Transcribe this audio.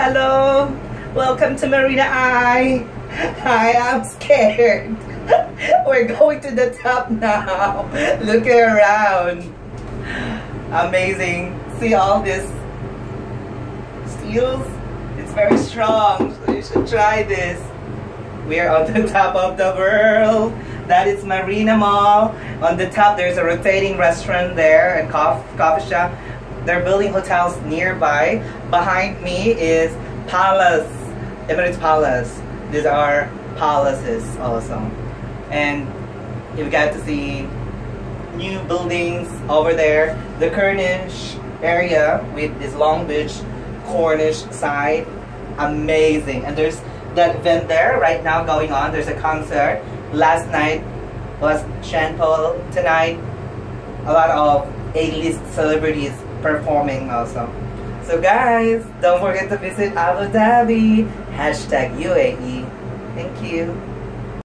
Hello. Welcome to Marina Eye. Hi, I'm scared. We're going to the top now. Looking around. Amazing. See all this steels? It's very strong. So you should try this. We're on the top of the world. That is Marina Mall. On the top, there's a rotating restaurant there and coffee, coffee shop. They're building hotels nearby. Behind me is Palace, Emirates Palace. These are palaces also. And you've got to see new buildings over there. The Corniche area with this Long Beach Corniche side. Amazing. And there's that event there right now going on. There's a concert. Last night was Sean Paul. Tonight, a lot of A-list celebrities performing also. So guys, don't forget to visit Abu Dhabi. Hashtag UAE. Thank you.